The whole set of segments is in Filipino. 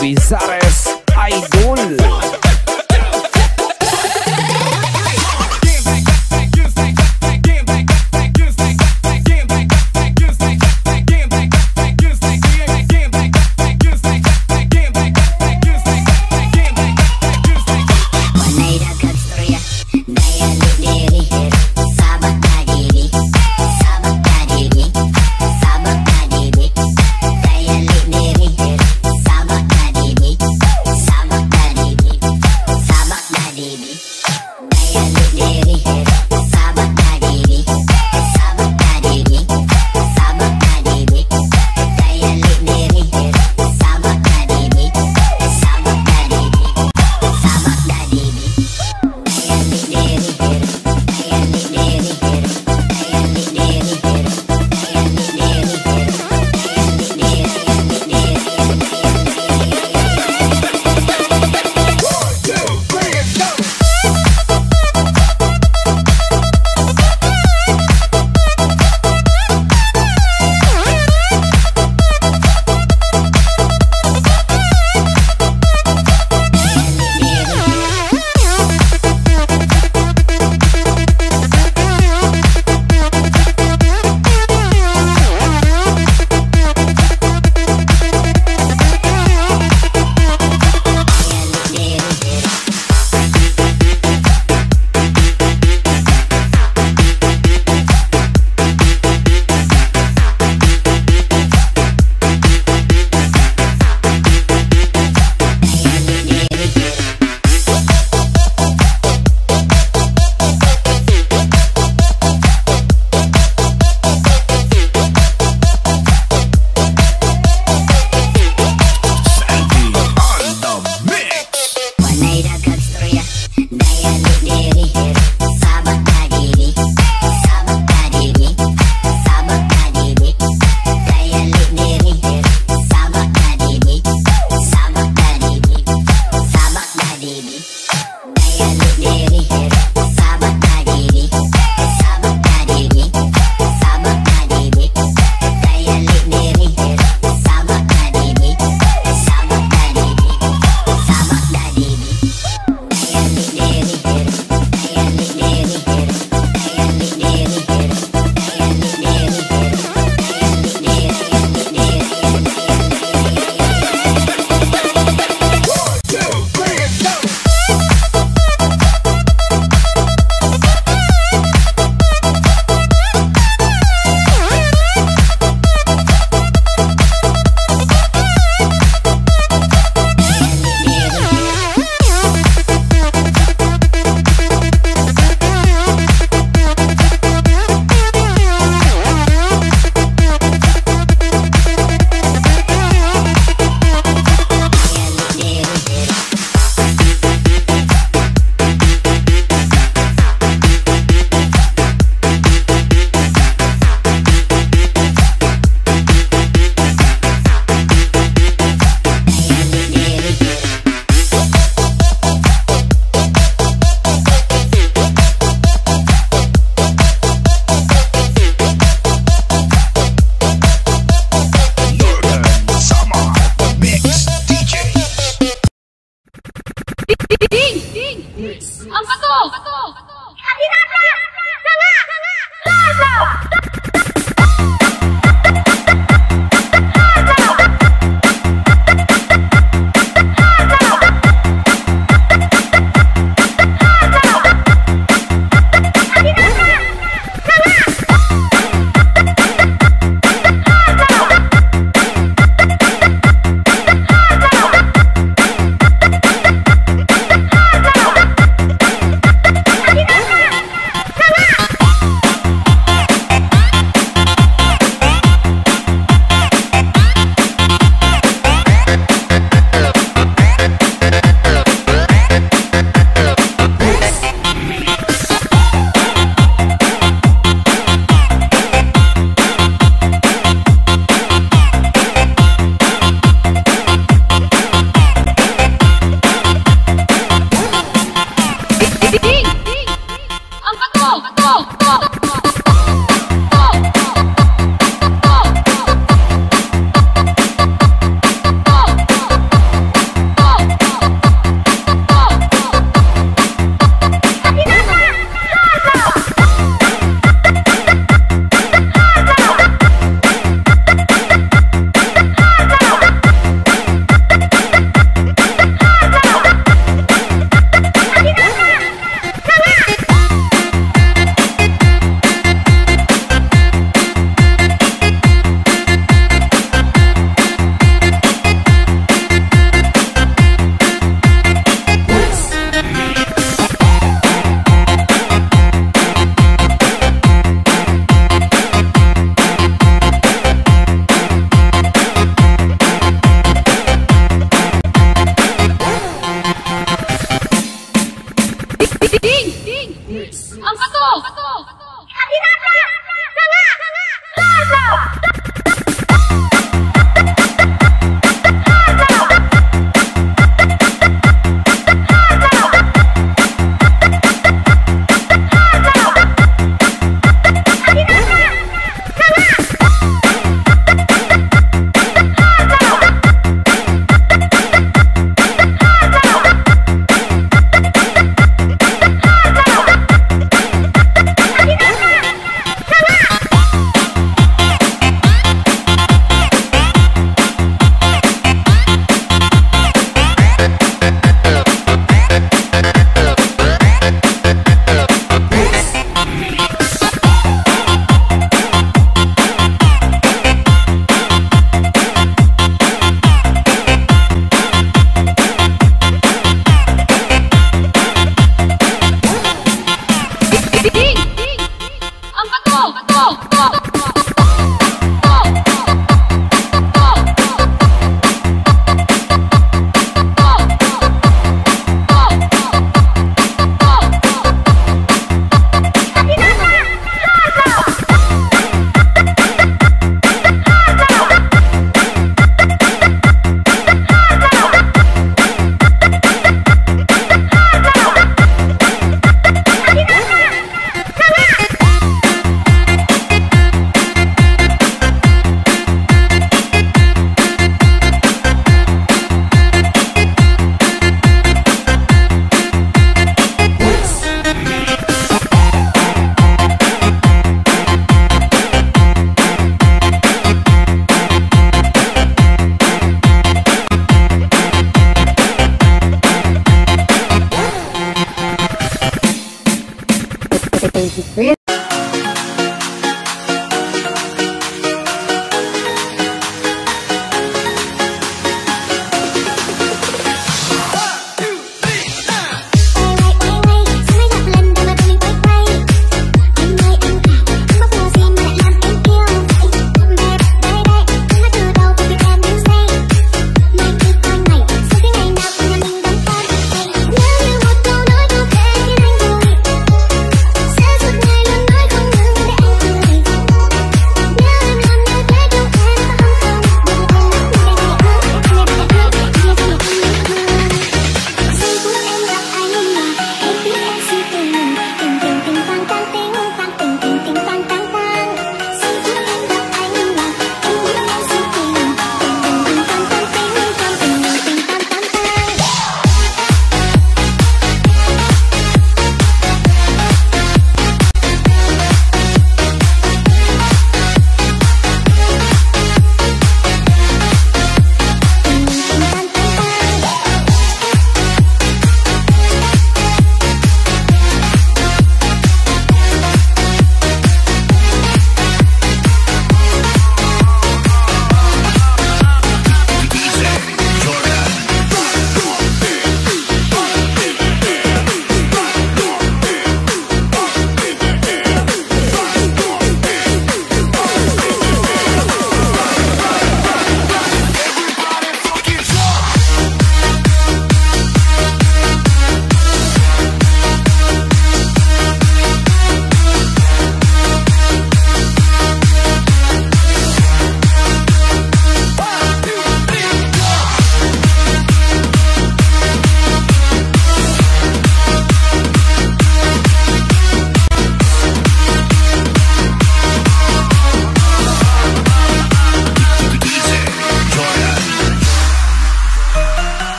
Bizares Idol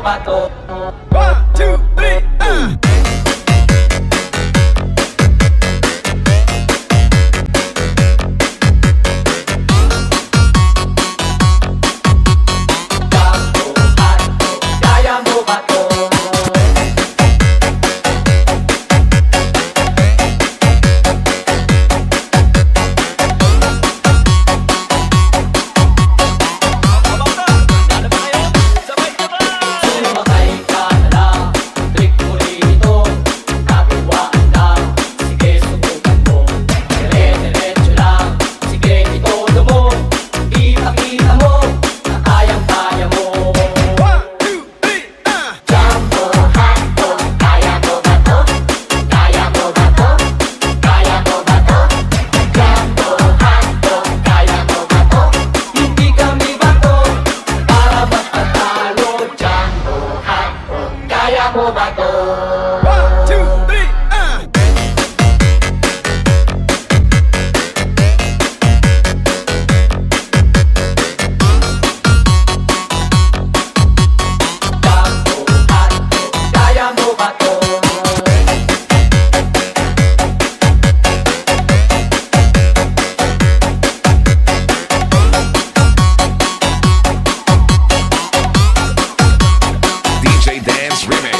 bato Remix.